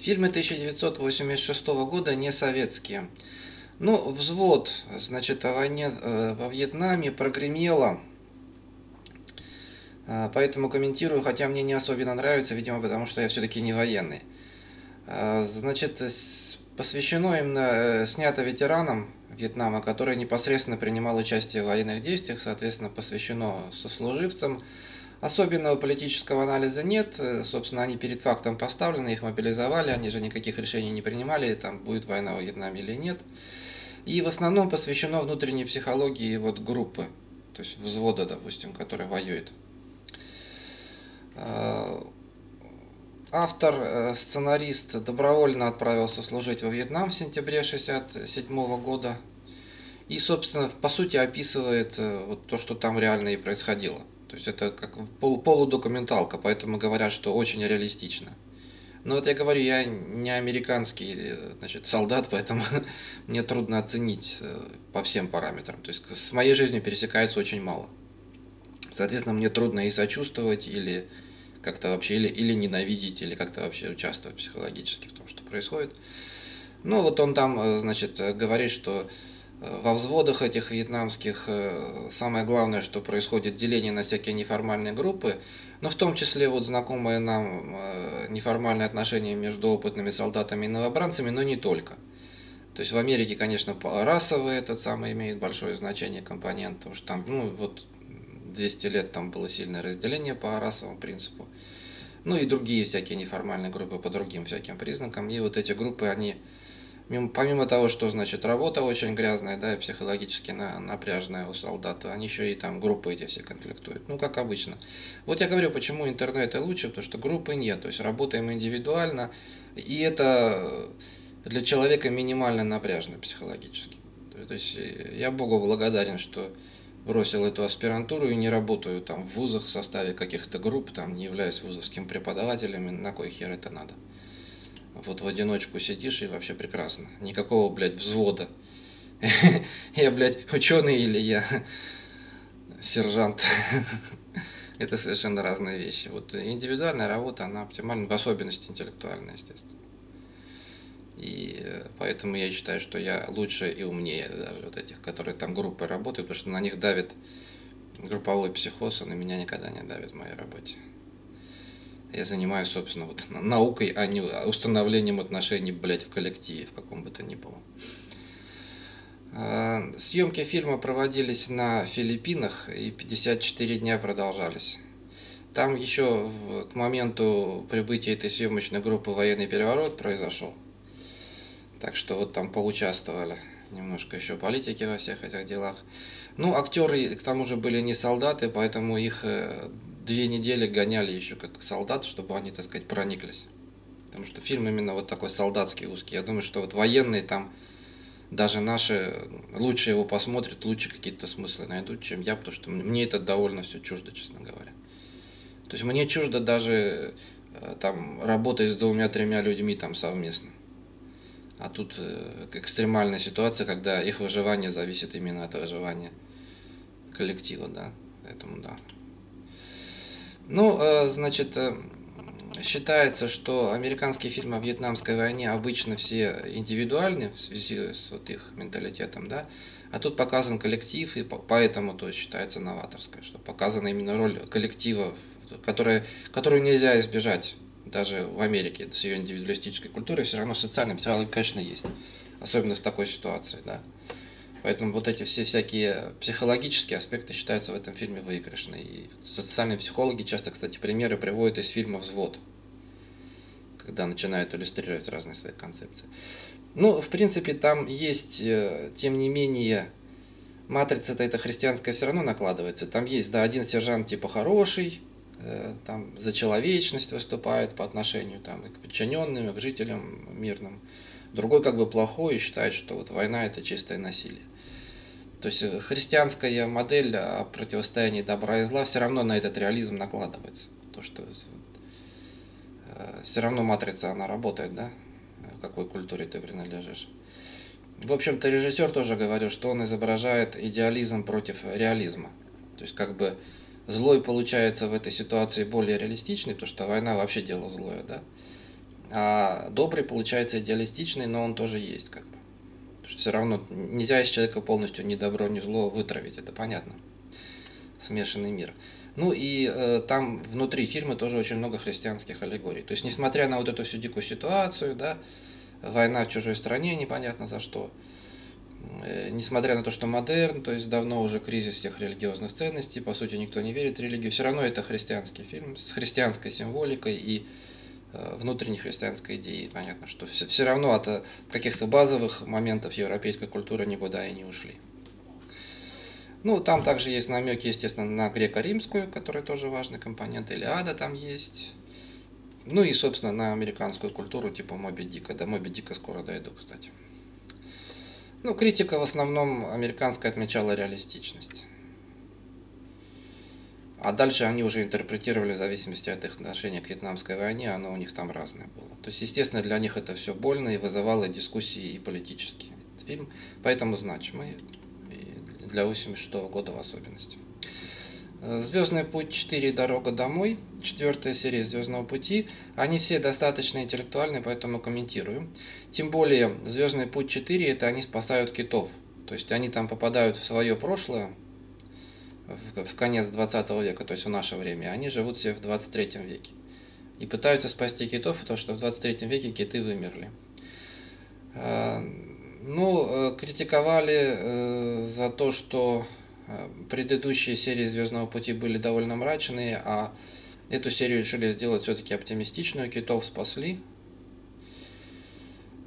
Фильмы 1986 года не советские. Ну, взвод, значит, о войне э, во Вьетнаме прогремело. Э, поэтому комментирую, хотя мне не особенно нравится, видимо, потому что я все-таки не военный. Э, значит, посвящено именно, снято ветеранам Вьетнама, который непосредственно принимал участие в военных действиях, соответственно, посвящено сослуживцам. Особенного политического анализа нет, собственно, они перед фактом поставлены, их мобилизовали, они же никаких решений не принимали, там будет война в Вьетнаме или нет. И в основном посвящено внутренней психологии вот группы, то есть взвода, допустим, который воюет. Э, автор, э, сценарист добровольно отправился служить во Вьетнам в сентябре 1967 года. И, собственно, по сути описывает э, вот то, что там реально и происходило. То есть это как пол, полудокументалка, поэтому говорят, что очень реалистично. Но вот я говорю, я не американский значит, солдат, поэтому мне трудно оценить э, по всем параметрам. То есть с моей жизнью пересекается очень мало. Соответственно, мне трудно и сочувствовать, или как-то вообще, или, или ненавидеть, или как-то вообще участвовать психологически в том, что происходит. Ну вот он там, э, значит, говорит, что во взводах этих вьетнамских э, самое главное, что происходит деление на всякие неформальные группы, но в том числе вот знакомые нам э, неформальные отношения между опытными солдатами и новобранцами, но не только. То есть в Америке, конечно, расовый этот самый имеет большое значение компонент, потому что там, ну, вот 200 лет там было сильное разделение по расовому принципу. Ну и другие всякие неформальные группы по другим всяким признакам. И вот эти группы, они помимо того, что значит работа очень грязная, да, и психологически напряжная у солдата, они еще и там группы эти все конфликтуют. Ну, как обычно. Вот я говорю, почему интернет и лучше, потому что группы нет, то есть работаем индивидуально, и это для человека минимально напряжно психологически. То есть э, я Богу благодарен, что бросил эту аспирантуру и не работаю там в вузах в составе каких-то групп, там не являюсь вузовским преподавателем, на кой хер это надо вот в одиночку сидишь и вообще прекрасно. Никакого, блядь, взвода. Я, блядь, ученый или я сержант. Это совершенно разные вещи. Вот индивидуальная работа, она оптимальна, в особенности интеллектуальная, естественно. И э, поэтому я считаю, что я лучше и умнее даже вот этих, которые там группой работают, потому что на них давит групповой психоз, а на меня никогда не давит в моей работе. Я занимаюсь, собственно, вот наукой, а не установлением отношений, блядь, в коллективе, в каком бы то ни было. А, съемки фильма проводились на Филиппинах и 54 дня продолжались. Там еще к моменту прибытия этой съемочной группы военный переворот произошел. Так что вот там поучаствовали немножко еще политики во всех этих делах. Ну, актеры к тому же были не солдаты, поэтому их э, две недели гоняли еще как солдат, чтобы они, так сказать, прониклись. Потому что фильм именно вот такой солдатский, узкий. Я думаю, что вот военные там, даже наши, лучше его посмотрят, лучше какие-то смыслы найдут, чем я, потому что мне это довольно все чуждо, честно говоря. То есть мне чуждо даже э, там работать с двумя-тремя людьми там совместно. А тут э, экстремальная ситуация, когда их выживание зависит именно от выживания коллектива, да. Поэтому да. Ну, э, значит, э, считается, что американские фильмы о Вьетнамской войне обычно все индивидуальны в связи с вот их менталитетом, да, а тут показан коллектив, и поэтому то считается новаторской, что показана именно роль коллектива, которая, которую нельзя избежать даже в Америке с ее индивидуалистической культурой, все равно социальная психология, конечно, есть, особенно в такой ситуации, да. Поэтому вот эти все всякие психологические аспекты считаются в этом фильме выигрышные. И социальные психологи часто, кстати, примеры приводят из фильма «Взвод», когда начинают иллюстрировать разные свои концепции. Ну, в принципе, там есть, э, тем не менее, матрица-то эта христианская все равно накладывается. Там есть, да, один сержант типа хороший, э, там за человечность выступает по отношению там, и к подчиненным, и к жителям мирным. Другой как бы плохой и считает, что вот война это чистое насилие. То есть э, христианская модель о противостоянии добра и зла все равно на этот реализм накладывается. То, что э, все равно матрица, она работает, да? В какой культуре ты принадлежишь. В общем-то, режиссер тоже говорил, что он изображает идеализм против реализма. То есть, как бы, злой получается в этой ситуации более реалистичный, потому что война вообще дело злое, да? А добрый получается идеалистичный, но он тоже есть как бы. Все равно нельзя из человека полностью ни добро, ни зло вытравить, это понятно. Смешанный мир. Ну и э, там внутри фильма тоже очень много христианских аллегорий. То есть, несмотря на вот эту всю дикую ситуацию, да, война в чужой стране, непонятно за что, э, несмотря на то, что модерн, то есть давно уже кризис всех религиозных ценностей, по сути никто не верит в религию, все равно это христианский фильм с христианской символикой и внутренней христианской идеи. Понятно, что все, все равно от э, каких-то базовых моментов европейской культуры никуда и не ушли. Ну, там также есть намеки, естественно, на греко-римскую, которая тоже важный компонент, Илиада там есть. Ну и, собственно, на американскую культуру типа Моби Дика. До Моби Дика скоро дойду, кстати. Ну, критика в основном американская отмечала реалистичность. А дальше они уже интерпретировали в зависимости от их отношения к вьетнамской войне, оно у них там разное было. То есть, естественно, для них это все больно и вызывало дискуссии и политические. Этот фильм поэтому значимый, и для 86 -го года в особенности. Звездный путь 4 Дорога домой, четвертая серия Звездного пути, они все достаточно интеллектуальны, поэтому комментирую. Тем более Звездный путь 4 это они спасают китов. То есть они там попадают в свое прошлое, в, конец 20 века, то есть в наше время, они живут все в 23 веке. И пытаются спасти китов, потому что в 23 веке киты вымерли. А, ну, э, критиковали э, за то, что э, предыдущие серии Звездного пути были довольно мрачные, а эту серию решили сделать все-таки оптимистичную, китов спасли.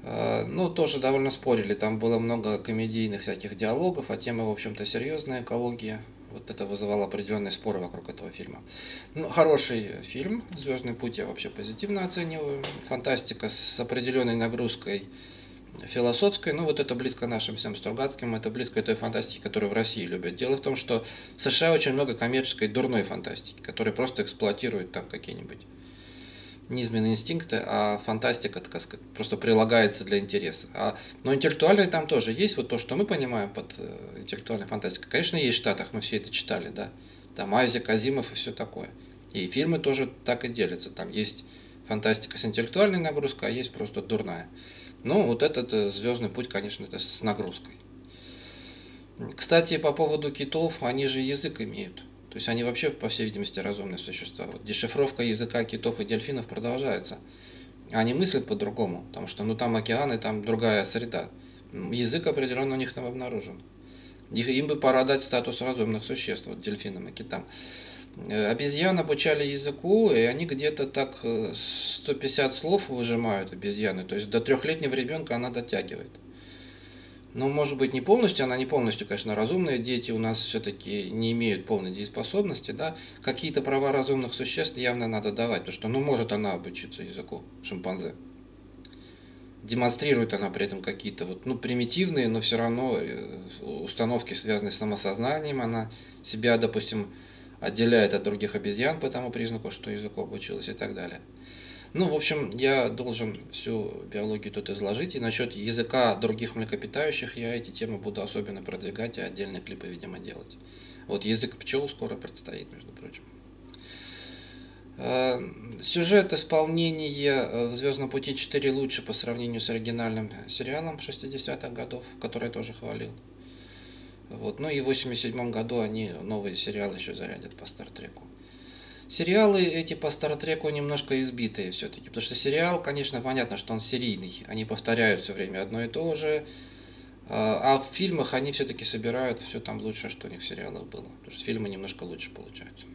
Ну, тоже довольно спорили, там было много комедийных всяких диалогов, а тема, в общем-то, серьезная, экология, вот это вызывало определенные споры вокруг этого фильма. Ну, хороший фильм. Звездный путь я вообще позитивно оцениваю. Фантастика с определенной нагрузкой философской, ну вот это близко нашим всем Стругацким, это близко той фантастике, которую в России любят. Дело в том, что в США очень много коммерческой дурной фантастики, которая просто эксплуатирует там какие-нибудь низменные инстинкты, а фантастика, так сказать, просто прилагается для интереса. А, но интеллектуальное там тоже есть, вот то, что мы понимаем под э, интеллектуальной фантастикой. Конечно, есть в Штатах, мы все это читали, да. Там Айзек Азимов и все такое. И фильмы тоже так и делятся. Там есть фантастика с интеллектуальной нагрузкой, а есть просто дурная. Ну, вот этот э, звездный путь, конечно, это с нагрузкой. Кстати, по поводу китов, они же язык имеют. То есть они вообще, по всей видимости, разумные существа. Вот дешифровка языка китов и дельфинов продолжается. Они мыслят по-другому, потому что ну, там океаны, там другая среда. Язык определенно у них там обнаружен. Их, им бы пора дать статус разумных существ, вот дельфинам и китам. Э, обезьян обучали языку, и они где-то так 150 э, слов выжимают обезьяны. То есть до трехлетнего ребенка она дотягивает. Ну, может быть, не полностью, она не полностью, конечно, разумная. Дети у нас все-таки не имеют полной дееспособности, да. Какие-то права разумных существ явно надо давать, потому что, ну, может она обучиться языку шимпанзе. Демонстрирует она при этом какие-то вот, ну, примитивные, но все равно э, установки, связанные с самосознанием. Она себя, допустим, отделяет от других обезьян по тому признаку, что языку обучилась и так далее. Ну, в общем, я должен всю биологию тут изложить. И насчет языка других млекопитающих я эти темы буду особенно продвигать и отдельные клипы, видимо, делать. Вот язык пчел скоро предстоит, между прочим. Э, сюжет исполнения э, в «Звездном пути 4» лучше по сравнению с оригинальным сериалом 60-х годов, который я тоже хвалил. Вот. Ну и в 87 году они новый сериал еще зарядят по Стартреку. Сериалы эти по Стартреку немножко избитые все-таки, потому что сериал, конечно, понятно, что он серийный, они повторяют все время одно и то же, а, а в фильмах они все-таки собирают все там лучше, что у них в сериалах было, потому что фильмы немножко лучше получаются.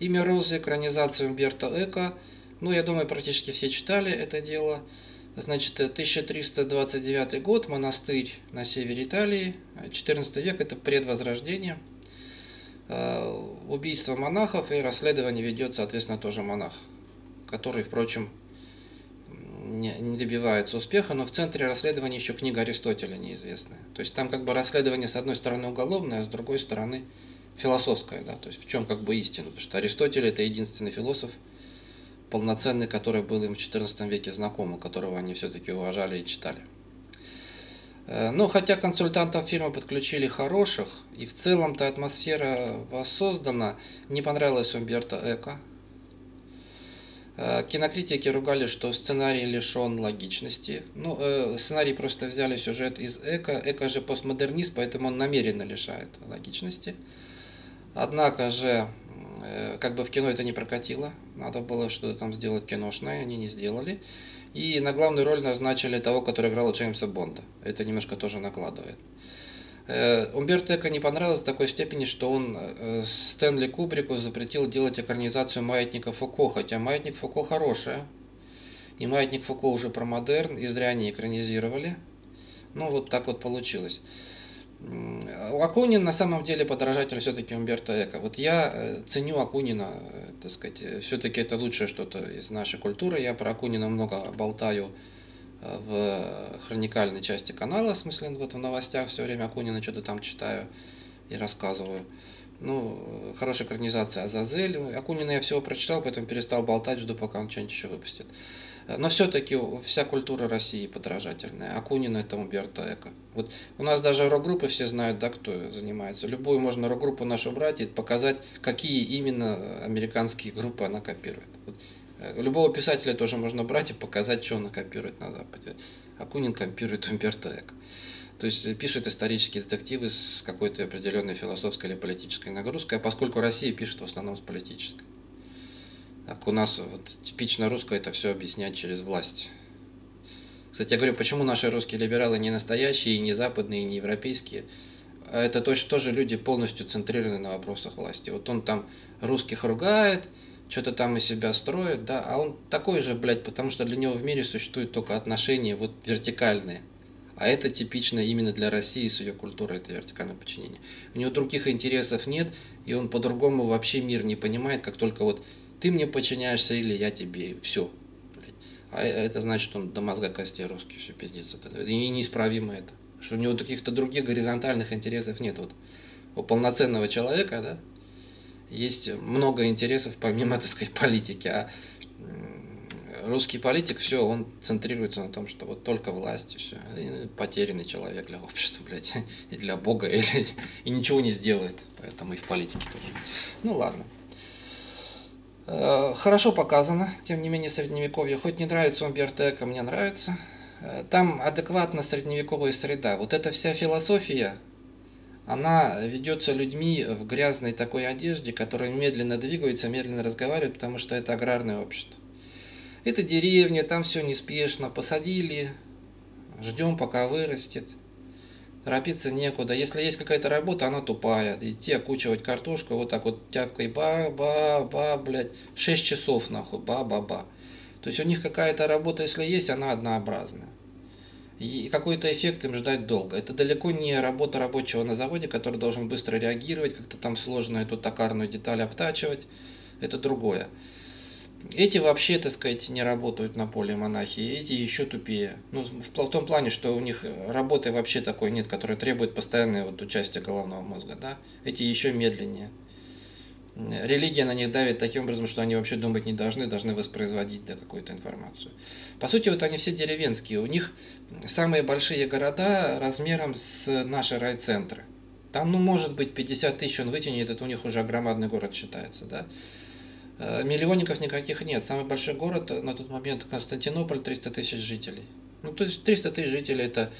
Имя Розы, экранизация Умберто Эко, ну, я думаю, практически все читали это дело. Значит, 1329 год, монастырь на севере Италии, 14 век, это предвозрождение – убийство монахов и расследование ведет, соответственно, тоже монах, который, впрочем, не, не добивается успеха, но в центре расследования еще книга Аристотеля неизвестная. То есть там как бы расследование с одной стороны уголовное, а с другой стороны философское, да, то есть в чем как бы истина, потому что Аристотель это единственный философ полноценный, который был им в XIV веке знаком, которого они все-таки уважали и читали. Э, но хотя консультантам фирмы подключили хороших, и в целом-то атмосфера воссоздана, не понравилась Умберто Эко. Э, кинокритики ругали, что сценарий лишен логичности. Ну, э, сценарий просто взяли сюжет из Эко. Эко же постмодернист, поэтому он намеренно лишает логичности. Однако же, как бы в кино это не прокатило. Надо было что-то там сделать киношное, они не сделали. И на главную роль назначили того, который играл Джеймса Бонда. Это немножко тоже накладывает. Э, Умберто Эко не понравилось в такой степени, что он э, Стэнли Кубрику запретил делать экранизацию «Маятника Фуко», хотя «Маятник Фуко» хорошая, и «Маятник Фуко» уже про модерн, и зря не экранизировали. Ну, вот так вот получилось. Акунин на самом деле подражатель все-таки Умберто Эко. Вот я э, ценю Акунина, так сказать, все-таки это лучшее что-то из нашей культуры. Я про Акунина много болтаю в хроникальной части канала, в смысле вот в новостях все время Акунина что-то там читаю и рассказываю. Ну, хорошая экранизация Азазель. Акунина я всего прочитал, поэтому перестал болтать, жду, пока он что-нибудь еще выпустит. Но все-таки вся культура России подражательная. Акунина это Умберто Эко. Вот у нас даже рок-группы все знают, да, кто занимается. Любую можно рок-группу нашу брать и показать, какие именно американские группы она копирует. Вот Любого писателя тоже можно брать и показать, что он копирует на Западе. Акунин копирует Умберто Эко. То есть пишет исторические детективы с какой-то определенной философской или политической нагрузкой, а поскольку Россия пишет в основном с политической. Так у нас вот, типично русское это все объяснять через власть. Кстати, я говорю, почему наши русские либералы не настоящие, не западные, не европейские. А это точно тоже люди полностью центрированы на вопросах власти. Вот он там русских ругает, что-то там из себя строит, да, а он такой же, блядь, потому что для него в мире существуют только отношения вот вертикальные. А это типично именно для России с ее культурой, это вертикальное подчинение. У него других интересов нет, и он по-другому вообще мир не понимает, как только вот ты мне подчиняешься или я тебе, все. А это значит, он до мозга костей русский, все пиздец. Это, и неисправимо это. Что у него каких-то других горизонтальных интересов нет. Вот у полноценного человека, да, есть много интересов помимо, так сказать, политики. А русский политик, все, он центрируется на том, что вот только власть, и все. И потерянный человек для общества, блядь, и для Бога, и, и ничего не сделает. Поэтому и в политике тоже. Ну ладно. Э, хорошо показано, тем не менее, средневековье. Хоть не нравится Умберто Эко, мне нравится. Э, там адекватно средневековая среда. Вот эта вся философия, она ведется людьми в грязной такой одежде, которые медленно двигаются, медленно разговаривают, потому что это аграрное общество. Это деревня, там все неспешно, посадили, ждем, пока вырастет. Торопиться некуда. Если есть какая-то работа, она тупая. Идти окучивать картошку вот так вот тяпкой ба-ба-ба, блядь, 6 часов нахуй, ба-ба-ба. То есть у них какая-то работа, если есть, она однообразная и какой-то эффект им ждать долго. Это далеко не работа рабочего на заводе, который должен быстро реагировать, как-то там сложно эту токарную деталь обтачивать. Это другое. Эти вообще, так сказать, не работают на поле монахии, эти еще тупее. Ну, в, том плане, что у них работы вообще такой нет, которая требует постоянного вот участия головного мозга, да. Эти еще медленнее религия на них давит таким образом, что они вообще думать не должны, должны воспроизводить да, какую-то информацию. По сути, вот они все деревенские. У них самые большие города размером с наши райцентры. Там, ну, может быть, 50 тысяч он вытянет, это у них уже громадный город считается, да. Э, миллионников никаких нет. Самый большой город на тот момент Константинополь, 300 тысяч жителей. Ну, то есть 300 тысяч жителей это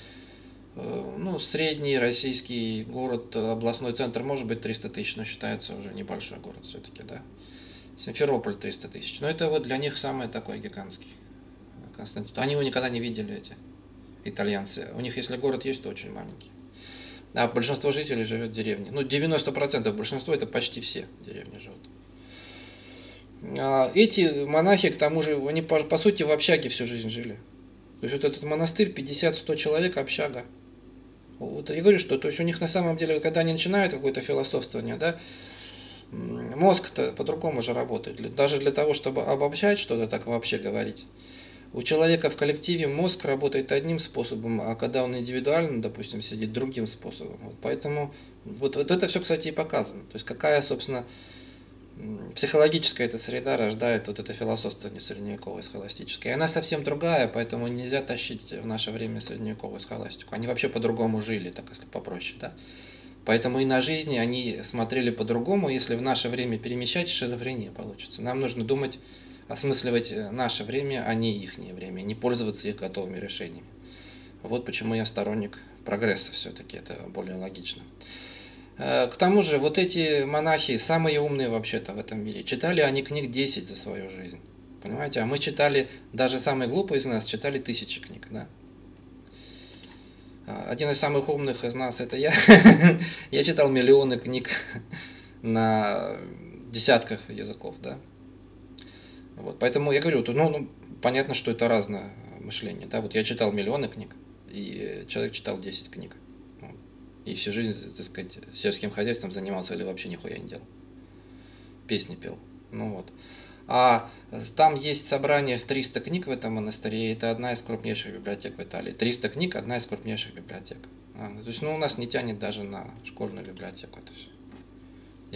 Э, ну, средний российский город, областной центр, может быть 300 тысяч, но считается уже небольшой город все-таки, да. Симферополь 300 тысяч. Но это вот для них самый такой гигантский. Константин. Они его никогда не видели, эти итальянцы. У них, если город есть, то очень маленький. А большинство жителей живет в деревне. Ну, 90% большинство это почти все деревни живут. А эти монахи, к тому же, они по, по сути в общаге всю жизнь жили. То есть вот этот монастырь, 50-100 человек, общага. Вот я говорю, что то есть у них на самом деле, когда они начинают какое-то философствование, да, мозг-то по-другому же работает. Даже для того, чтобы обобщать что-то, так вообще говорить. У человека в коллективе мозг работает одним способом, а когда он индивидуально, допустим, сидит другим способом. Вот поэтому вот, вот это все, кстати, и показано. То есть какая, собственно, психологическая эта среда рождает вот это философство средневековое схоластическое. И она совсем другая, поэтому нельзя тащить в наше время средневековую схоластику. Они вообще по-другому жили, так если попроще, да. Поэтому и на жизни они смотрели по-другому. Если в наше время перемещать, шизофрения получится. Нам нужно думать осмысливать наше время, а не их время, не пользоваться их готовыми решениями. Вот почему я сторонник прогресса все-таки, это более логично. Э, к тому же, вот эти монахи, самые умные вообще-то в этом мире, читали они книг 10 за свою жизнь. Понимаете? А мы читали, даже самые глупые из нас читали тысячи книг, да? А, один из самых умных из нас это я. я читал миллионы книг на десятках языков, да. Вот, поэтому я говорю, ну, ну, понятно, что это разное мышление, да. Вот я читал миллионы книг, и человек читал 10 книг. И всю жизнь, так сказать, сельским хозяйством занимался или вообще нихуя не делал. Песни пел. Ну вот. А там есть собрание в 300 книг в этом монастыре, и это одна из крупнейших библиотек в Италии. 300 книг – одна из крупнейших библиотек. А, то есть, ну, у нас не тянет даже на школьную библиотеку это все.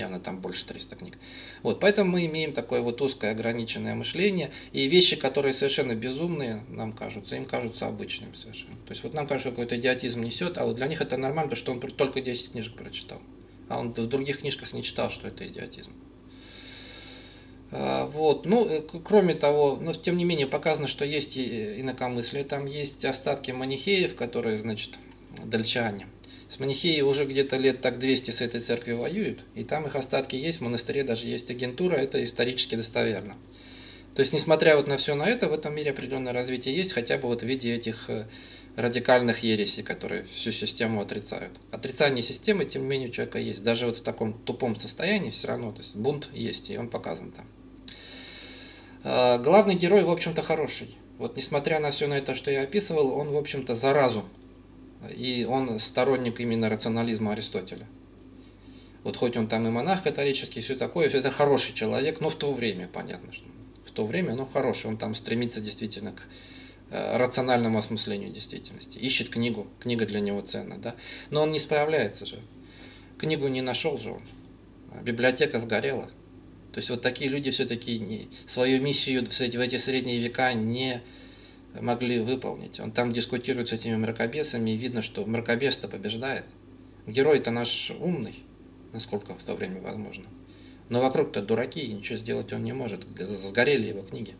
Явно там больше 300 книг. Вот, поэтому мы имеем такое вот узкое ограниченное мышление, и вещи, которые совершенно безумные, нам кажутся, им кажутся обычными совершенно. То есть вот нам кажется, какой-то идиотизм несет, а вот для них это нормально, потому что он только 10 книжек прочитал. А он в других книжках не читал, что это идиотизм. А, вот. Ну, э, кроме того, но тем не менее показано, что есть и инакомыслие, там есть остатки манихеев, которые, значит, дальчане. С манихеи уже где-то лет так 200 с этой церкви воюют, и там их остатки есть, в монастыре даже есть агентура, это исторически достоверно. То есть, несмотря вот на все на это, в этом мире определенное развитие есть, хотя бы вот в виде этих э, радикальных ересей, которые всю систему отрицают. Отрицание системы, тем не менее, у человека есть. Даже вот в таком тупом состоянии все равно, то есть бунт есть, и он показан там. А, главный герой, в общем-то, хороший. Вот несмотря на все на это, что я описывал, он, в общем-то, заразу. И он сторонник именно рационализма Аристотеля. Вот хоть он там и монах католический, все такое, все это хороший человек, но в то время, понятно, что в то время, ну, хороший, он там стремится действительно к э, рациональному осмыслению действительности. Ищет книгу, книга для него ценна, да. Но он не справляется же. Книгу не нашел же он. Библиотека сгорела. То есть вот такие люди все-таки свою миссию в эти средние века не могли выполнить. Он там дискутирует с этими мракобесами, и видно, что мракобес-то побеждает. Герой-то наш умный, насколько в то время возможно. Но вокруг-то дураки, и ничего сделать он не может. Сгорели его книги.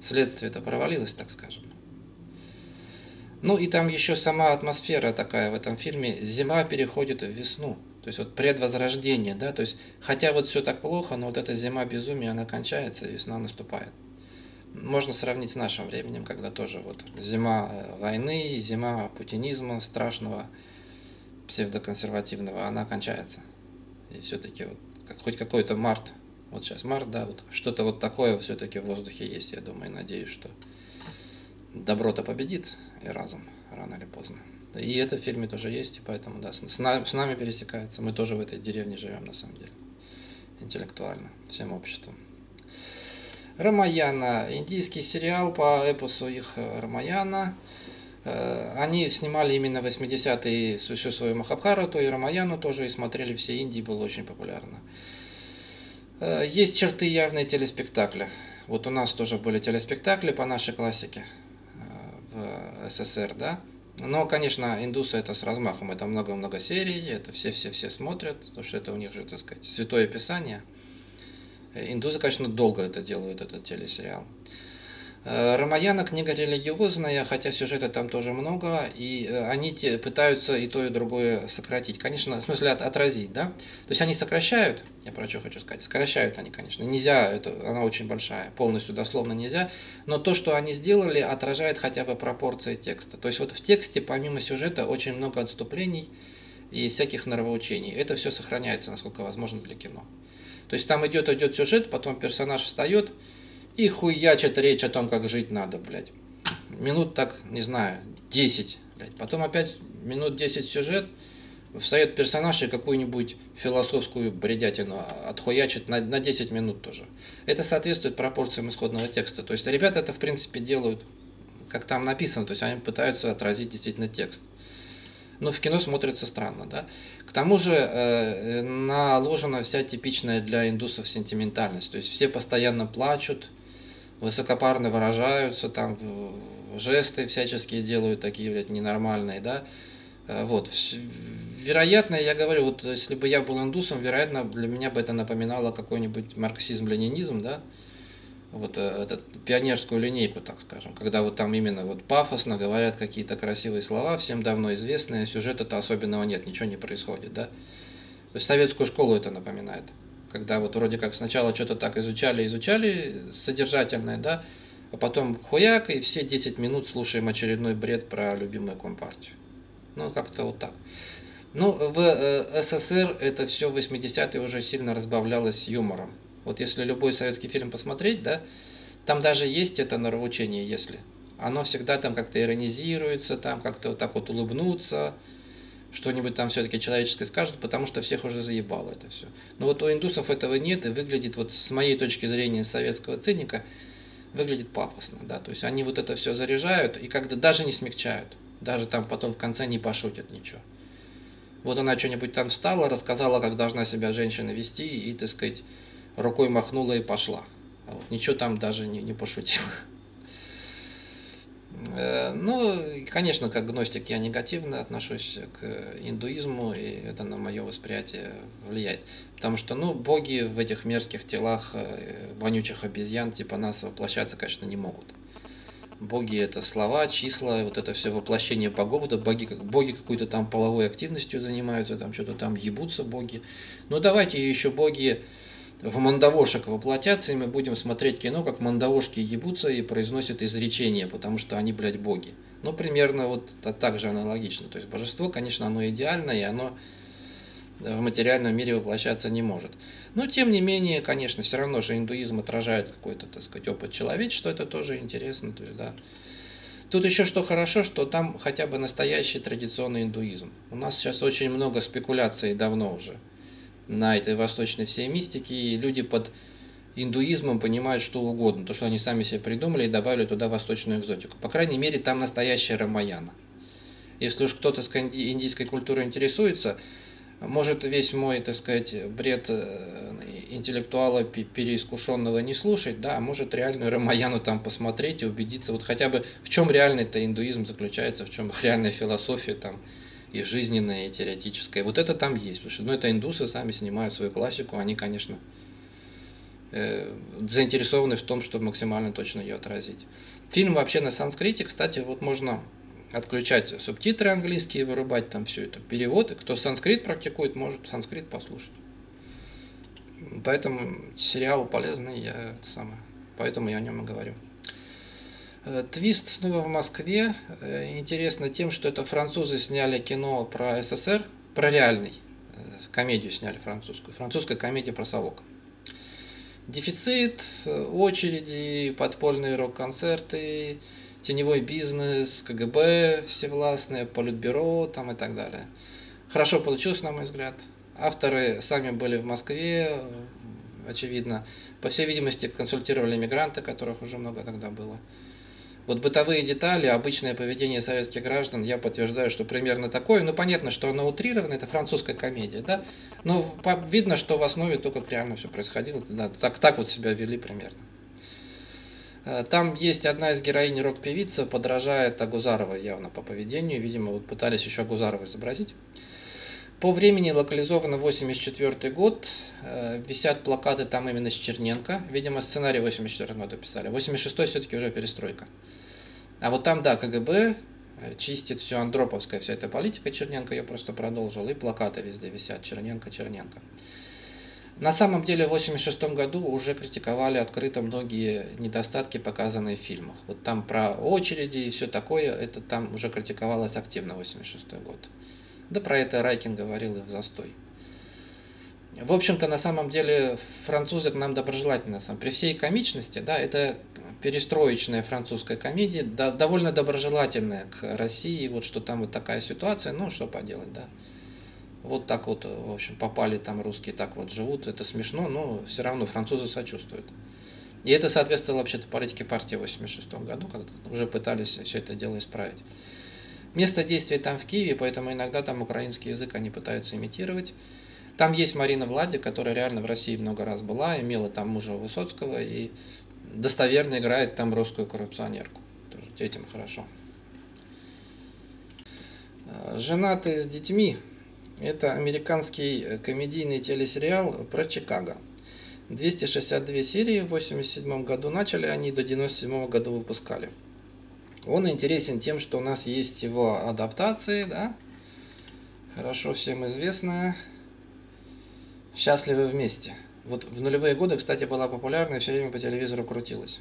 Следствие-то провалилось, так скажем. Ну и там еще сама атмосфера такая в этом фильме. Зима переходит в весну. То есть вот предвозрождение, да, то есть хотя вот все так плохо, но вот эта зима безумия, она кончается, весна наступает. Можно сравнить с нашим временем, когда тоже вот зима э, войны, зима путинизма страшного, псевдоконсервативного, она кончается. И все-таки вот как, хоть какой-то март, вот сейчас март, да, вот что-то вот такое все-таки в воздухе есть, я думаю, надеюсь, что добро-то победит и разум рано или поздно. И это в фильме тоже есть, и поэтому, да, с, нами, с нами пересекается. Мы тоже в этой деревне живем, на самом деле, интеллектуально, всем обществом. Рамаяна, индийский сериал по эпосу их э, Рамаяна. Э, они снимали именно 80-е всю свою Махабхарату и Рамаяну тоже, и смотрели все Индии, было очень популярно. Э, есть черты явные телеспектакля. Вот у нас тоже были телеспектакли по нашей классике в СССР, да, но, конечно, индусы это с размахом, это много-много серий, это все-все-все смотрят, потому что это у них же, так сказать, святое писание. Индусы, конечно, долго это делают, этот телесериал. Э, Рамаяна книга религиозная, хотя сюжета там тоже много, и э, они те, пытаются и то, и другое сократить. Конечно, в смысле от, отразить, да? То есть они сокращают, я про что хочу сказать, сокращают они, конечно. Нельзя, это, она очень большая, полностью дословно нельзя, но то, что они сделали, отражает хотя бы пропорции текста. То есть вот в тексте, помимо сюжета, очень много отступлений и всяких нравоучений. Это все сохраняется, насколько возможно для кино. То есть там идет, идет сюжет, потом персонаж встает, и хуячит речь о том, как жить надо, блядь. Минут так, не знаю, 10, блядь. Потом опять минут 10 сюжет, встает персонаж и какую-нибудь философскую бредятину отхуячит на, на 10 минут тоже. Это соответствует пропорциям исходного текста. То есть ребята это в принципе делают, как там написано, то есть они пытаются отразить действительно текст. Но в кино смотрится странно, да. К тому же э, наложена вся типичная для индусов сентиментальность. То есть все постоянно плачут, высокопарно выражаются, там жесты всяческие делают такие, блядь, ненормальные, да. Э, вот. Вероятно, я говорю, вот если бы я был индусом, вероятно, для меня бы это напоминало какой-нибудь марксизм-ленинизм, да. Вот э, этот, пионерскую линейку, так скажем, когда вот там именно вот пафосно говорят какие-то красивые слова, всем давно известные, сюжета-то особенного нет, ничего не происходит, да. То есть советскую школу это напоминает. Когда вот вроде как сначала что-то так изучали, изучали содержательное, да, а потом хуяк, и все 10 минут слушаем очередной бред про любимую компартию. Ну, как-то вот так. Ну, в э, СССР это все в 80-е уже сильно разбавлялось юмором. Вот если любой советский фильм посмотреть, да, там даже есть это нравоучение, если. Оно всегда там как-то иронизируется, там как-то вот так вот улыбнуться, что-нибудь там все-таки человеческое скажут, потому что всех уже заебало это все. Но вот у индусов этого нет, и выглядит вот с моей точки зрения советского циника, выглядит пафосно, да, то есть они вот это все заряжают и когда даже не смягчают, даже там потом в конце не пошутят ничего. Вот она что-нибудь там встала, рассказала, как должна себя женщина вести, и, так сказать, рукой махнула и пошла. А вот, ничего там даже не, не пошутила. Э, ну, конечно, как гностик я негативно отношусь к индуизму, и это на мое восприятие влияет. Потому что, ну, боги в этих мерзких телах э, вонючих обезьян типа нас воплощаться, конечно, не могут. Боги это слова, числа, вот это все воплощение богов, да боги, как, боги какой-то там половой активностью занимаются, там что-то там ебутся боги. Ну давайте еще боги в мандавошек воплотятся, и мы будем смотреть кино, как мандавошки ебутся и произносят изречения, потому что они, блядь, боги. Ну, примерно вот так же аналогично. То есть божество, конечно, оно идеально, и оно в материальном мире воплощаться не может. Но, тем не менее, конечно, все равно же индуизм отражает какой-то, так сказать, опыт человечества, это тоже интересно. То есть, да. Тут еще что хорошо, что там хотя бы настоящий традиционный индуизм. У нас сейчас очень много спекуляций давно уже на этой восточной всей мистике, и люди под индуизмом понимают что угодно, то, что они сами себе придумали и добавили туда восточную экзотику. По крайней мере, там настоящая Рамаяна. Если уж кто-то с индийской культурой интересуется, может весь мой, так сказать, бред э, интеллектуала переискушенного не слушать, да, а может реальную Рамаяну там посмотреть и убедиться, вот хотя бы в чем реальный-то индуизм заключается, в чем реальная философия там, и жизненное, и теоретическое. Вот это там есть, потому что ну, это индусы сами снимают свою классику, они, конечно, э, заинтересованы в том, чтобы максимально точно ее отразить. Фильм вообще на санскрите, кстати, вот можно отключать субтитры английские, вырубать там все это, переводы. Кто санскрит практикует, может санскрит послушать. Поэтому сериал полезный, я самое, поэтому я о нем и говорю. Э, твист снова в Москве. Э, интересно тем, что это французы сняли кино про СССР, про реальный. Э, комедию сняли французскую. Французская комедия про совок. Дефицит, очереди, подпольные рок-концерты, теневой бизнес, КГБ всевластное, политбюро там и так далее. Хорошо получилось, на мой взгляд. Авторы сами были в Москве, очевидно. По всей видимости, консультировали мигранты, которых уже много тогда было. Вот бытовые детали, обычное поведение советских граждан, я подтверждаю, что примерно такое. Ну, понятно, что оно утрировано, это французская комедия, да? Но видно, что в основе то, как реально все происходило, да, так, так вот себя вели примерно. Э, там есть одна из героинь рок-певица, подражает Агузарова явно по поведению. Видимо, вот пытались еще Агузарова изобразить. По времени локализовано 84 год. Э, висят плакаты там именно с Черненко. Видимо, сценарий 84 года писали. 86 все-таки уже перестройка. А вот там, да, КГБ э, чистит все Андроповская, вся эта политика Черненко ее просто продолжил, и плакаты везде висят, Черненко, Черненко. На самом деле в 1986 году уже критиковали открыто многие недостатки, показанные в фильмах. Вот там про очереди и все такое, это там уже критиковалось активно 1986 год. Да про это Райкин говорил и в застой. В общем-то, на самом деле, французы к нам доброжелательны. При всей комичности, да, это перестроечная французская комедия, да, довольно доброжелательная к России, вот что там вот такая ситуация, ну что поделать, да. Вот так вот, в общем, попали там русские, так вот живут, это смешно, но все равно французы сочувствуют. И это соответствовало вообще-то политике партии в 86 году, когда уже пытались все это дело исправить. Место действия там в Киеве, поэтому иногда там украинский язык они пытаются имитировать. Там есть Марина Влади, которая реально в России много раз была, имела там мужа Высоцкого и достоверно играет там русскую коррупционерку. Тоже детям хорошо. Женатые с детьми. Это американский комедийный телесериал про Чикаго. 262 серии в 87 году начали, они до 97 года выпускали. Он интересен тем, что у нас есть его адаптации, да, хорошо всем известная «Счастливы вместе». Вот в нулевые годы, кстати, была популярна и все время по телевизору крутилась.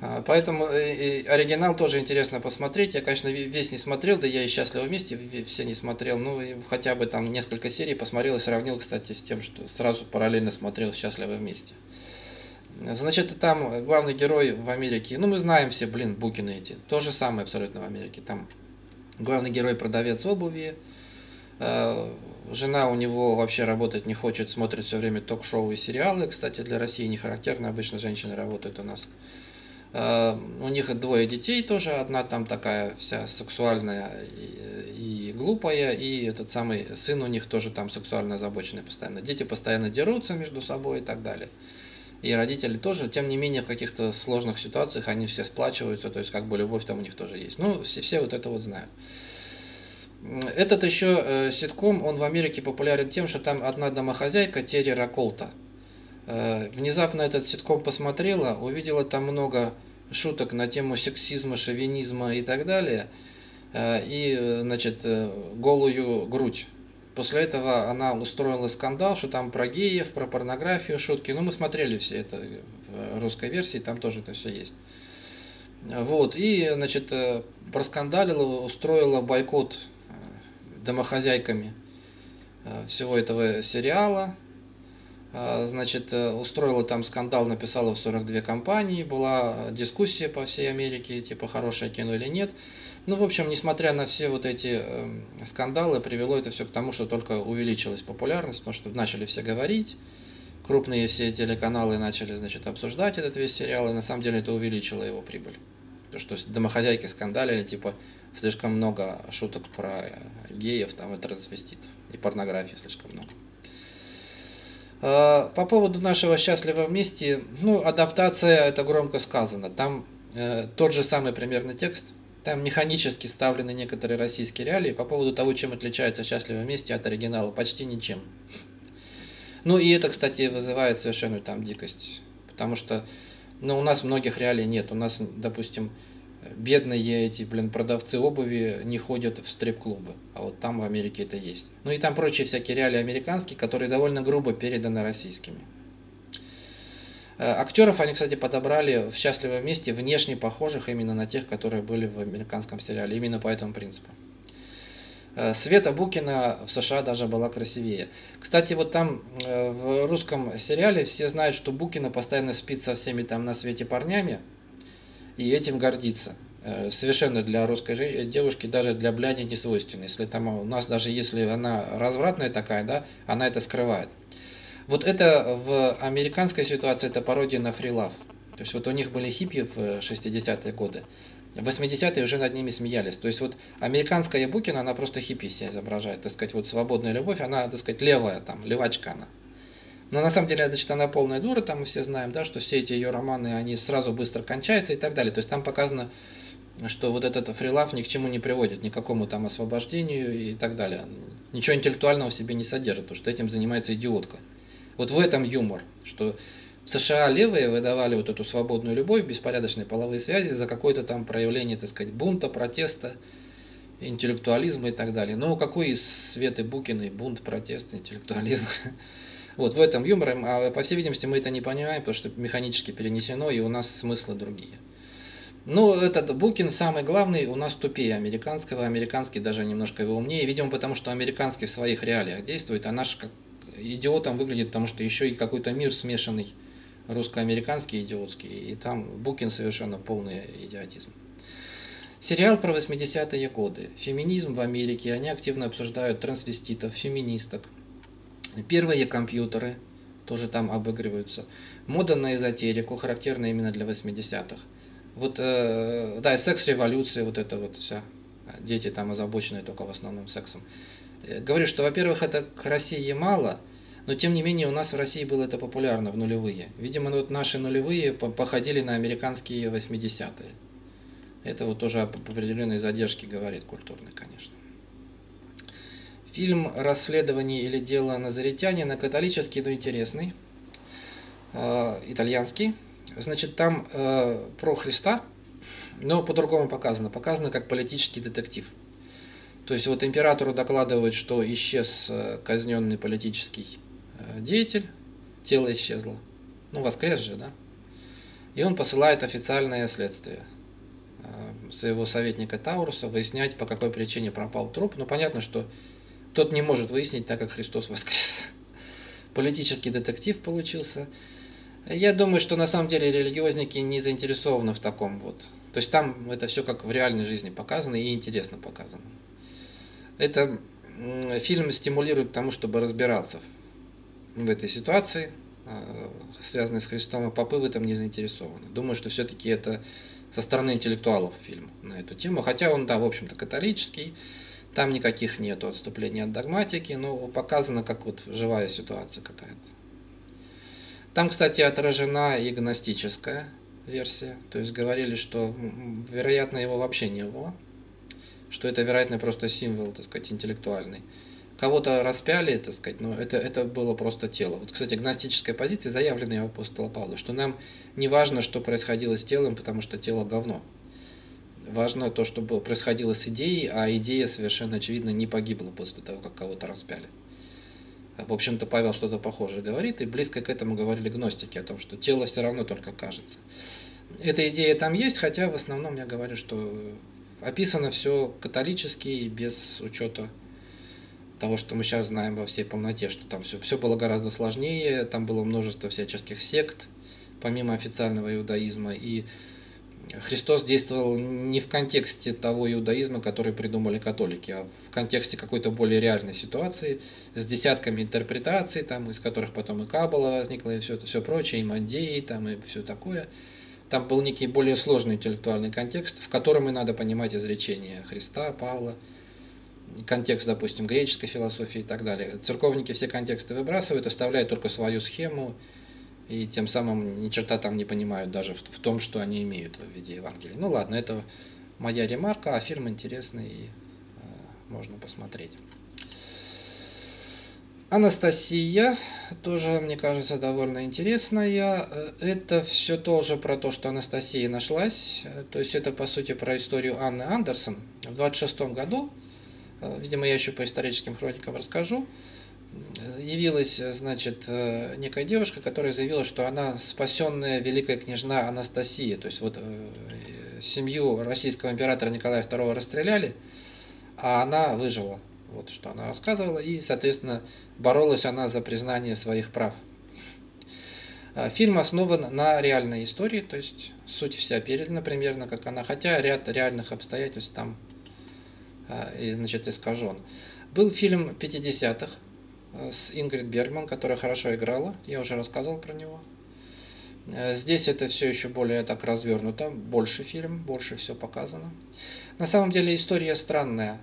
А, поэтому э, оригинал тоже интересно посмотреть. Я, конечно, весь не смотрел, да я и счастлив вместе все не смотрел. Ну, хотя бы там несколько серий посмотрел и сравнил, кстати, с тем, что сразу параллельно смотрел «Счастливы вместе». Значит, там главный герой в Америке, ну мы знаем все, блин, Букины эти, то же самое абсолютно в Америке. Там главный герой продавец обуви, э, жена у него вообще работать не хочет, смотрит все время ток-шоу и сериалы. Кстати, для России не характерно, обычно женщины работают у нас. Э, у них двое детей тоже, одна там такая вся сексуальная и глупая, и этот самый сын у них тоже там сексуально озабоченный постоянно. Дети постоянно дерутся между собой и так далее. И родители тоже, тем не менее, в каких-то сложных ситуациях они все сплачиваются, то есть как бы любовь там у них тоже есть. Ну, все, все вот это вот знают. Этот еще э, ситком, он в Америке популярен тем, что там одна домохозяйка, Терри Раколта, э, внезапно этот ситком посмотрела, увидела там много шуток на тему сексизма, шовинизма и так далее, э, и, значит, э, голую грудь. После этого она устроила скандал, что там про геев, про порнографию шутки. Ну, мы смотрели все это в русской версии, там тоже это все есть. Вот, и, значит, э, проскандалила, устроила бойкот домохозяйками всего этого сериала. Значит, устроила там скандал, написала в 42 компании, была дискуссия по всей Америке, типа хорошее кино или нет. Ну, в общем, несмотря на все вот эти э, скандалы, привело это все к тому, что только увеличилась популярность, потому что начали все говорить, крупные все телеканалы начали, значит, обсуждать этот весь сериал, и на самом деле это увеличило его прибыль. То, что домохозяйки скандалили, типа, слишком много шуток про геев там и трансвеститов, и порнографии слишком много. А, по поводу нашего счастливого вместе, ну, адаптация, это громко сказано. Там э, тот же самый примерно текст, там механически ставлены некоторые российские реалии по поводу того, чем отличается «Счастливое вместе» от оригинала. Почти ничем. Ну и это, кстати, вызывает совершенную там дикость. Потому что ну, у нас многих реалий нет. У нас, допустим, бедные эти, блин, продавцы обуви не ходят в стрип-клубы. А вот там в Америке это есть. Ну и там прочие всякие реалии американские, которые довольно грубо переданы российскими. Э, актеров они, кстати, подобрали в «Счастливом месте» внешне похожих именно на тех, которые были в американском сериале, именно по этому принципу. Э, Света Букина в США даже была красивее. Кстати, вот там э, в русском сериале все знают, что Букина постоянно спит со всеми там на свете парнями и этим гордится. Совершенно для русской девушки, даже для бляди не свойственно. Если там у нас даже если она развратная такая, да, она это скрывает. Вот это в американской ситуации это пародия на фрилав. То есть вот у них были хиппи в 60-е годы. В 80-е уже над ними смеялись. То есть вот американская Букина, она просто хиппи себя изображает. Так сказать, вот свободная любовь, она, так сказать, левая там, левачка она. Но на самом деле, значит, она полная дура, там мы все знаем, да, что все эти ее романы, они сразу быстро кончаются и так далее. То есть там показано, что вот этот фрилав ни к чему не приводит, ни к какому там освобождению и так далее. Ничего интеллектуального в себе не содержит, потому что этим занимается идиотка. Вот в этом юмор, что США левые выдавали вот эту свободную любовь, беспорядочные половые связи за какое-то там проявление, так сказать, бунта, протеста, интеллектуализма и так далее. Но какой из Светы Букиной бунт, протест, интеллектуализм? Вот в этом юмор, а по всей видимости мы это не понимаем, потому что механически перенесено, и у нас смыслы другие. Но этот Букин самый главный у нас тупее американского, американский даже немножко его умнее, видимо, потому что американский в своих реалиях действует, а наш как идиотом выглядит, потому что еще и какой-то мир смешанный, русско-американский идиотский, и там Букин совершенно полный идиотизм. Сериал про 80-е годы. Феминизм в Америке. Они активно обсуждают трансвеститов, феминисток. Первые компьютеры тоже там обыгрываются. Мода на эзотерику, характерна именно для 80-х. Вот, э, да, секс-революция, вот это вот вся. Дети там озабочены только в основном сексом. Э, говорю, что, во-первых, это к России мало, но тем не менее у нас в России было это популярно в нулевые. Видимо, вот наши нулевые походили на американские 80-е. Это вот тоже об определенной задержке говорит культурной, конечно. Фильм «Расследование или дело на Назаритянина» католический, но интересный. э, итальянский. Значит, там э, про Христа, но по-другому показано. Показано как политический детектив. То есть вот императору докладывают, что исчез э, казненный политический э, деятель, тело исчезло. Ну, воскрес же, да? И он посылает официальное следствие э, своего советника Тауруса выяснять, по какой причине пропал труп. Но понятно, что тот не может выяснить, так как Христос воскрес. Политический детектив получился. Я думаю, что на самом деле религиозники не заинтересованы в таком вот. То есть там это все как в реальной жизни показано и интересно показано. Это фильм стимулирует к тому, чтобы разбираться в этой ситуации, а, связанной с Христом, а попы в этом не заинтересованы. Думаю, что все-таки это со стороны интеллектуалов фильм на эту тему, хотя он, да, в общем-то, католический, там никаких нет отступлений от догматики, но показано как вот живая ситуация какая-то. Там, кстати, отражена и гностическая версия. То есть говорили, что, вероятно, его вообще не было. Что это, вероятно, просто символ, так сказать, интеллектуальный. Кого-то распяли, так сказать, но это, это было просто тело. Вот, кстати, гностическая позиция, заявленная у апостола Павла, что нам не важно, что происходило с телом, потому что тело говно. Важно то, что было, происходило с идеей, а идея совершенно очевидно не погибла после того, как кого-то распяли. В общем-то, Павел что-то похожее говорит, и близко к этому говорили гностики, о том, что тело все равно только кажется. Эта идея там есть, хотя в основном я говорю, что описано все католически и без учета того, что мы сейчас знаем во всей полноте, что там все, все было гораздо сложнее, там было множество всяческих сект, помимо официального иудаизма, и Христос действовал не в контексте того иудаизма, который придумали католики, а в контексте какой-то более реальной ситуации с десятками интерпретаций, там, из которых потом и Каббала возникла, и все это все прочее, и Мандеи, там, и все такое. Там был некий более сложный интеллектуальный контекст, в котором и надо понимать изречения Христа, Павла, контекст, допустим, греческой философии и так далее. Церковники все контексты выбрасывают, оставляют только свою схему, и тем самым ни черта там не понимают даже в, в том, что они имеют в виде Евангелия. Ну ладно, это моя ремарка, а фильм интересный и э, можно посмотреть. Анастасия тоже, мне кажется, довольно интересная. Это все тоже про то, что Анастасия нашлась. То есть это, по сути, про историю Анны Андерсон. В 26 году, э, видимо, я еще по историческим хроникам расскажу, явилась, значит, э, некая девушка, которая заявила, что она спасенная великая княжна Анастасия. То есть вот э, семью российского императора Николая II расстреляли, а она выжила. Вот что она рассказывала. И, соответственно, боролась она за признание своих прав. А, фильм основан на реальной истории, то есть суть вся передана примерно как она, хотя ряд реальных обстоятельств там значит, искажен. Был фильм 50-х, Э, с Ингрид Бергман, которая хорошо играла. Я уже рассказывал про него. Э, здесь это все еще более так развернуто, больше фильм, больше все показано. На самом деле история странная.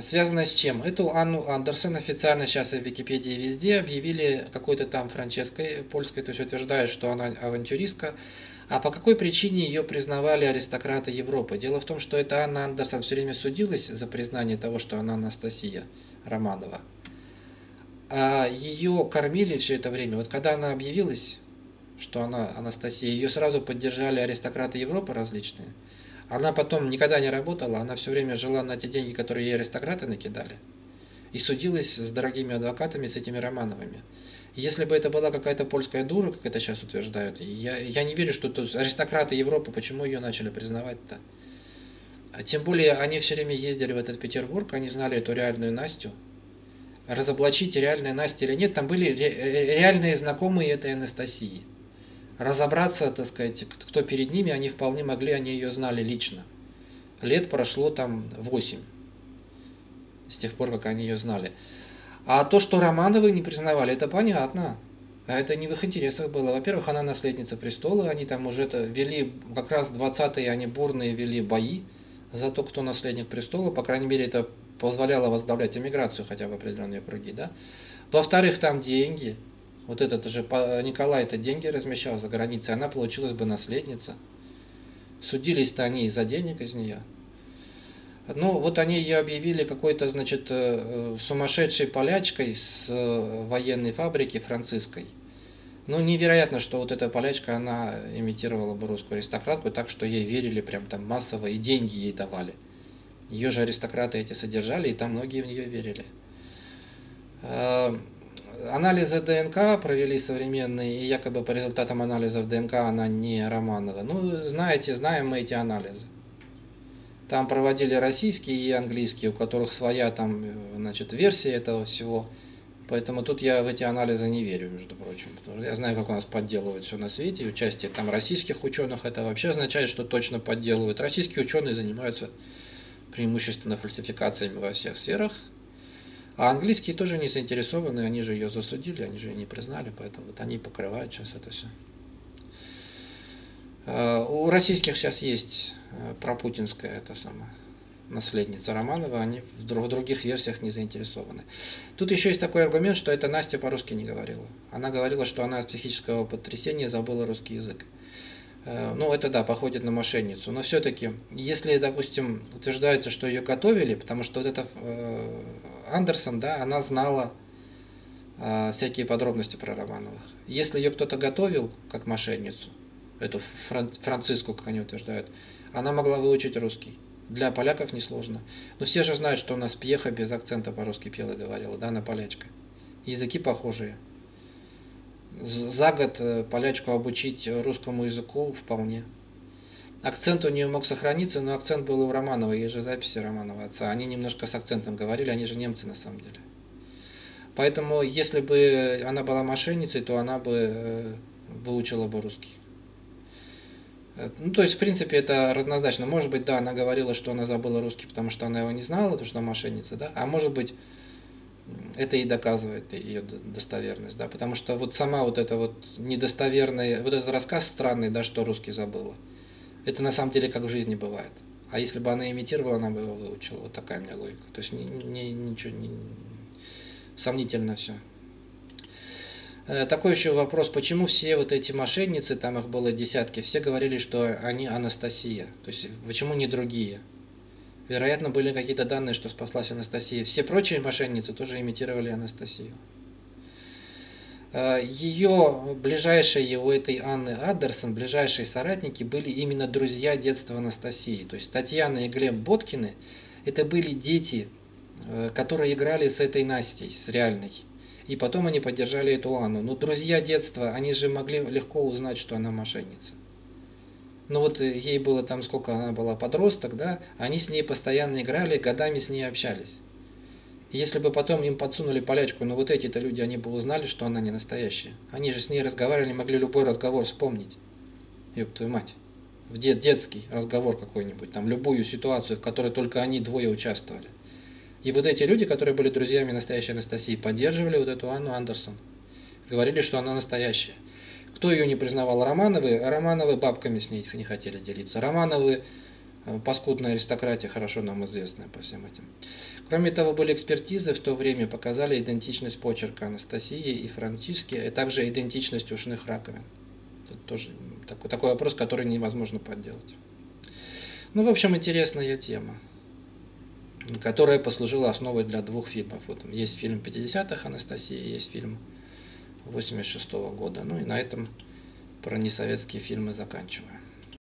Связанная с чем? Эту Анну Андерсон официально сейчас в Википедии везде объявили какой-то там Франческой польской, то есть утверждают, что она авантюристка. А по какой причине ее признавали аристократы Европы? Дело в том, что эта Анна Андерсон все время судилась за признание того, что она Анастасия Романова а ее кормили все это время. Вот когда она объявилась, что она Анастасия, ее сразу поддержали аристократы Европы различные. Она потом никогда не работала, она все время жила на те деньги, которые ей аристократы накидали. И судилась с дорогими адвокатами, с этими Романовыми. Если бы это была какая-то польская дура, как это сейчас утверждают, я, я не верю, что тут аристократы Европы, почему ее начали признавать-то? А тем более они все время ездили в этот Петербург, они знали эту реальную Настю, разоблачить, реальная Настя или нет, там были реальные знакомые этой Анастасии. Разобраться, так сказать, кто перед ними, они вполне могли, они ее знали лично. Лет прошло там 8, с тех пор, как они ее знали. А то, что Романовы не признавали, это понятно. А это не в их интересах было. Во-первых, она наследница престола, они там уже это вели, как раз 20-е они бурные вели бои за то, кто наследник престола. По крайней мере, это позволяло возглавлять эмиграцию хотя бы определенные круги, да. Во-вторых, там деньги. Вот этот же Николай это деньги размещал за границей, она получилась бы наследница. Судились-то они из-за денег из нее. Ну, вот они ее объявили какой-то, значит, э, сумасшедшей полячкой с э, военной фабрики французской. Ну, невероятно, что вот эта полячка, она имитировала бы русскую аристократку так, что ей верили прям там массово и деньги ей давали. Ее же аристократы эти содержали, и там многие в нее верили. Э, анализы ДНК провели современные, и якобы по результатам анализов ДНК она не Романова. Ну, знаете, знаем мы эти анализы. Там проводили российские и английские, у которых своя там, значит, версия этого всего. Поэтому тут я в эти анализы не верю, между прочим. Потому что я знаю, как у нас подделывают все на свете. Участие там российских ученых, это вообще означает, что точно подделывают. Российские ученые занимаются преимущественно фальсификациями во всех сферах. А английские тоже не заинтересованы, они же ее засудили, они же ее не признали, поэтому вот они покрывают сейчас это все. А, у российских сейчас есть э, пропутинская это самое наследница Романова, они в других версиях не заинтересованы. Тут еще есть такой аргумент, что это Настя по-русски не говорила. Она говорила, что она от психического потрясения забыла русский язык. Э, ну, это да, походит на мошенницу. Но все-таки, если, допустим, утверждается, что ее готовили, потому что вот эта э, Андерсон, да, она знала э, всякие подробности про Романовых. Если ее кто-то готовил как мошенницу, эту Фран Франциску, как они утверждают, она могла выучить русский. Для поляков несложно. Но все же знают, что у нас Пьеха без акцента по-русски пела и говорила, да, на полячка. Языки похожие. За год э, полячку обучить русскому языку вполне. Акцент у нее мог сохраниться, но акцент был у Романова, есть же записи Романова отца. Они немножко с акцентом говорили, они же немцы на самом деле. Поэтому, если бы она была мошенницей, то она бы э, выучила бы русский. Ну, то есть, в принципе, это равнозначно. Может быть, да, она говорила, что она забыла русский, потому что она его не знала, потому что она мошенница, да, а может быть, это и доказывает ее достоверность, да, потому что вот сама вот эта вот недостоверная, вот этот рассказ странный, да, что русский забыла, это на самом деле как в жизни бывает. А если бы она имитировала, она бы его выучила. Вот такая у меня логика. То есть ни, ни, ничего не сомнительно все. Э, такой еще вопрос, почему все вот эти мошенницы, там их было десятки, все говорили, что они Анастасия, то есть почему не другие? Вероятно, были какие-то данные, что спаслась Анастасия. Все прочие мошенницы тоже имитировали Анастасию. Э, Ее ближайшие, у этой Анны Аддерсон, ближайшие соратники были именно друзья детства Анастасии. То есть Татьяна и Глеб Боткины, это были дети, э, которые играли с этой Настей, с реальной. И потом они поддержали эту Анну. Но друзья детства, они же могли легко узнать, что она мошенница. Ну вот э, ей было там, сколько она была, подросток, да, они с ней постоянно играли, годами с ней общались. Если бы потом им подсунули полячку, но ну вот эти-то люди, они бы узнали, что она не настоящая. Они же с ней разговаривали, могли любой разговор вспомнить. Ёб твою мать. В дет, детский разговор какой-нибудь, там любую ситуацию, в которой только они двое участвовали. И вот эти люди, которые были друзьями настоящей Анастасии, поддерживали вот эту Анну Андерсон. Говорили, что она настоящая. Кто ее не признавал? Романовы. Романовы бабками с ней не хотели делиться. Романовы э, паскудная аристократия, хорошо нам известная по всем этим. Кроме того, были экспертизы в то время, показали идентичность почерка Анастасии и Франциски, и также идентичность ушных раковин. Это тоже такой, такой вопрос, который невозможно подделать. Ну, в общем, интересная тема которая послужила основой для двух фильмов. Вот есть фильм 50-х Анастасия, есть фильм 86 -го года. Ну и на этом про несоветские фильмы заканчиваю.